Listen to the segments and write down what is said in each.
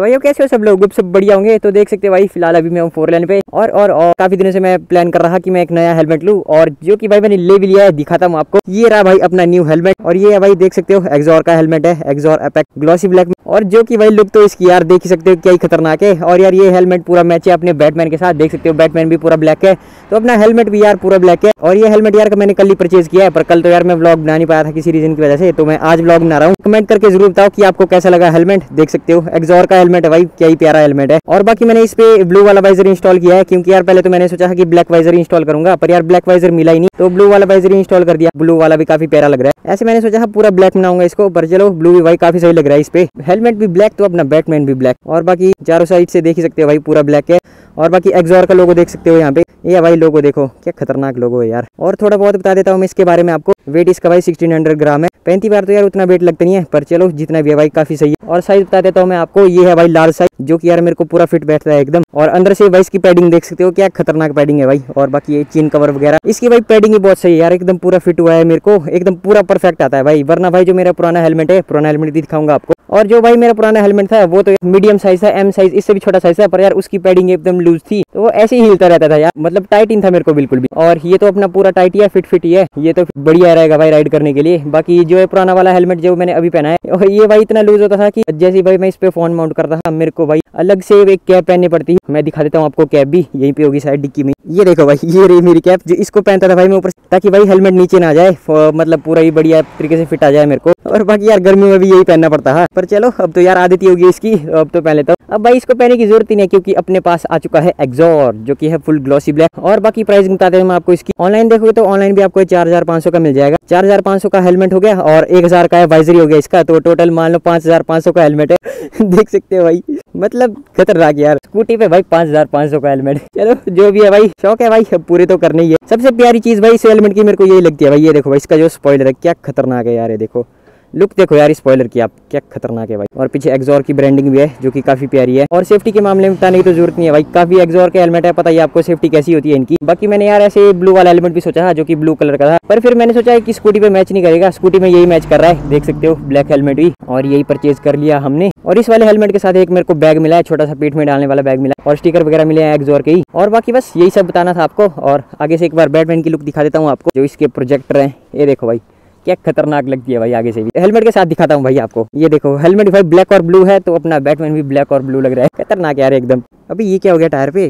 तो भाई कैसे हो सब लोग? सब बढ़िया होंगे? तो देख सकते हो भाई फ़िलहाल अभी मैं हूँ फोर लाइन पे। और और, और काफ़ी दिनों से मैं प्लान कर रहा कि मैं एक नया हेलमेट लूँ। और जो कि भाई मैंने ले भी लिया है दिखाता हूँ आपको। ये रहा भाई अपना न्यू हेलमेट और ये भाई देख सकते हो एक्जोर का हेलमेट है। एक्जोर एपेक ग्लॉसी ब्लैक और जो कि भाई लुक तो इसकी यार देख ही सकते हो क्या ही खतरनाक है। और यार ये हेलमेट पूरा मैच है अपने बैटमैन के साथ। देख सकते हो बैटमैन भी पूरा ब्लैक है। तो अपना हेलमेट भी यार पूरा ब्लैक है। और ये हेलमेट यार मैंने कल ही परचेज किया है पर कल तो यार मैं ब्लॉग बना नहीं पाया था किसी रीजन की वजह से। तो मैं आज ब्लॉग बना रहा हूँ। कमेंट करके ज़रूर बताओ कि आपको कैसा लगा हेलमेट देख सकते हो एक्जोर का हेलमेट है भाई, क्या ही प्यारा हेलमेट है। और बाकी मैंने इस पे ब्लू वाला वाइजर इंस्टॉल किया है, क्योंकि यार पहले तो मैंने सोचा कि ब्लैक वाइजर इंस्टॉल करूँगा, पर यार ब्लैक वाइजर मिला ही नहीं। तो ब्लू वाला वाइजर इंस्टॉल कर दिया। ब्लू वाला भी काफ़ी प्यारा लग रहा है। ऐसे मैंने सोचा पूरा ब्लैक बनाऊँगा इसको, पर चलो ब्लू भी भाई काफ़ी सही लग रहा है इस पे। हेलमेट भी ब्लैक तो अपना बैटमैन भी ब्लैक और बाकी चारों साइड से देख ही सकते हो भाई, पूरा ब्लैक है। और बाकी एक्जोर का लोगो देख सकते हो यहाँ पे। ये भाई लोगो देखो, क्या खतरनाक लोगो है यार। और थोड़ा बहुत बता देता हूँ मैं इसके बारे में आपको। वेट इसका भाई सिक्सटीन हंड्रेड ग्राम है। पैंती बार तो यार उतना वेट लगता नहीं है, पर चलो, जितना भी है भाई, काफ़ी सही है। और साइज़ बता देता हूँ मैं आपको, ये है भाई लार्ज साइज़ जो कि यार मेरे को पूरा फिट बैठता है एकदम। और अंदर से भाई इसकी पैडिंग देख सकते हो, क्या खतरनाक पैडिंग है भाई। और बाकी ये चीन कवर वगैरह, इसकी भाई पैडिंग भी बहुत सही है यार, एकदम पूरा फिट हुआ है मेरे को, एकदम पूरा परफेक्ट आता है भाई। वरना भाई जो मेरा पुराना हेलमेट है, पुराना हेलमेट भी दिखाऊँगा आपको। और जो भाई मेरा पुराना हेलमेट था, वो तो मीडियम साइज़ था एम साइज़ इससे भी छोटा साइज़ था पर यार उसकी पैडिंग एकदम लूज थी। तो वो ऐसे ही हिलता रहता था यार। मतलब टाइट इन था मेरे को बिल्कुल भी। और ये तो अपना पूरा टाइट ही है फिट फिट ही है। ये तो बढ़िया रहेगा भाई राइड करने के लिए। बाकी जो है पुराना वाला हेलमेट जो मैंने अभी पहना है, और ये भाई इतना लूज होता था कि जैसे भाई मैं इस पे फ़ोन माउंट करता था, मेरे को भाई अलग से एक कैप पहननी पड़ती। मैं दिखा देता हूँ आपको कैप भी। यहीं पे होगी साइड डिक्की में। ये देखो भाई, ये रही मेरी कैप जो इसको पहनता था भाई मैं ऊपर ताकि भाई हेलमेट नीचे ना जाए। मतलब पूरा ही बढ़िया तरीके से फिट आ जाए मेरे को। और बाकी यार गर्मी में भी यही पहनना पड़ता, है। पर चलो, अब तो यार आदत ही होगी इसकी। अब तो पहले तो अब भाई इसको पहनने की ज़रूरत ही नहीं क्योंकि अपने पास आ चुका है एक्जोर जो कि है फुल ग्लॉसी ब्लैक और बाकी प्राइस बताते हैं मैं आपको इसकी ऑनलाइन देखोगे तो ऑनलाइन भी आपको चार हज़ार पाँच सौ का मिल जाएगा। चार हज़ार पाँच सौ का हेलमेट हो गया और एक हज़ार का वाइजरी हो गया इसका। तो टोटल मान लो पाँच हज़ार पाँच सौ का हेलमेट है। देख सकते हो भाई। मतलब खतरनाक यार। स्कूटी पे भाई पाँच हज़ार पाँच सौ का हेलमेट चलो, जो भी है भाई, शौक है भाई, अब पूरे तो करने ही है। सबसे प्यारी चीज़ भाई इस हेलमेट की मेरे को यही लगती है भाई। ये देखो भाई, इसका जो स्पॉइलर है, क्या खतरनाक है यार ये देखो। लुक देखो यार स्पॉयलर की आप क्या खतरनाक है भाई। और पीछे एक्जोर की ब्रांडिंग भी है, जो कि काफ़ी प्यारी है। और सेफ्टी के मामले में बताने की तो ज़रूरत नहीं है भाई। काफ़ी एक्जोर के हेलमेट है, पता ही आपको सेफ्टी कैसी होती है इनकी। बाकी मैंने यार ऐसे ब्लू वाला हेलमेट भी सोचा जो की ब्लू कलर का था। पर फिर मैंने सोचा कि स्कूटी पे मैच नहीं करेगा। स्कूटी में यही मैच कर रहा है। देख सकते हो ब्लैक हेलमेट भी। और यही परचेज कर लिया हमने। और इस वाले हेलमेट के साथ एक मेरे को बैग मिला है, छोटा सा पीठ में डालने वाला बैग मिला और स्टिकर वगैरह मिले हैं एक्जोर के ही। और बाकी बस यही सब बताना था आपको। और आगे से एक बार बैटमैन की लुक दिखा देता हूँ आपको, जो इसके प्रोजेक्टर है। ये देखो भाई। क्या खतरनाक लगती है भाई आगे से भी। हेलमेट के साथ दिखाता हूँ भाई आपको। ये देखो, हेलमेट भाई ब्लैक और ब्लू है तो अपना बैटमैन भी ब्लैक और ब्लू लग रहा है। खतरनाक यार एकदम। अभी ये क्या हो गया टायर पे?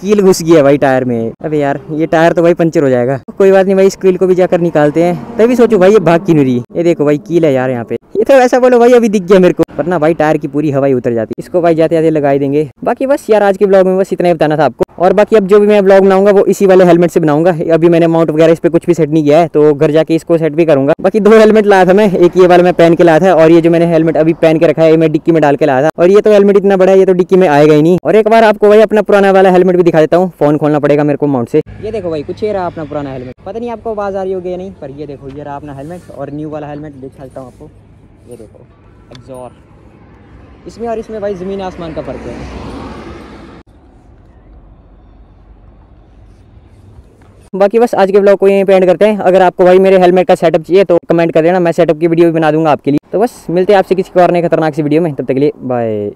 कील घुस गया भाई टायर में। अबे यार, ये टायर तो भाई पंचर हो जाएगा। कोई बात नहीं भाई, इस कील को भी जाकर निकालते हैं। तभी सोचो भाई, ये भाग की नहीं रही? ये देखो भाई कील है यार यहाँ पे। ये तो ऐसा बोलो भाई, अभी दिख गया मेरे को। वरना भाई टायर की पूरी हवाई उतर जाती। इसको भाई जाते जाते लगाई देंगे। बाकी बस यार, आज के ब्लॉग में बस इतना ही बताना था आपको। और बाकी अब जो भी मैं ब्लॉग बनाऊँगा, वो इसी वाले हेलमेट से बनाऊँगा। अभी मैंने माउंट वगैरह इस पर कुछ भी सेट नहीं किया है तो घर जाके इसको सेट भी करूँगा। बाकी दो हेलमेट लाया था मैं, एक ये वाला मैं पहन के लाया था, और ये जो मैंने हेलमेट अभी पहन के रखा है मैं डिक्की में डाल के लाया था। और ये तो हेलमेट इतना बड़ा है, ये तो डिक्की में आएगा ही नहीं। और एक बार आपको भाई अपना पुराना वाला हेलमेट भी दिखा देता हूँ। फ़ोन खोलना पड़ेगा मेरे को माउंट से। ये देखो भाई, कुछ ये रहा अपना पुराना हेलमेट। पता नहीं आपको आवाज़ आ रही होगी नहीं, पर ये देखो, ये रहा अपना हेलमेट। और न्यू वाला हेलमेट दिखा देता हूँ आपको। ये देखो एग्जॉर इसमें और इसमें भाई ज़मीन आसमान का फ़र्क है। बाकी बस आज के ब्लॉग को यहीं पे एंड करते हैं। अगर आपको भाई मेरे हेलमेट का सेटअप चाहिए तो कमेंट कर देना, मैं सेटअप की वीडियो भी बना दूँगा आपके लिए। तो बस, मिलते हैं आपसे किसी और नए खतरनाक सी वीडियो में। तब तक के लिए बाय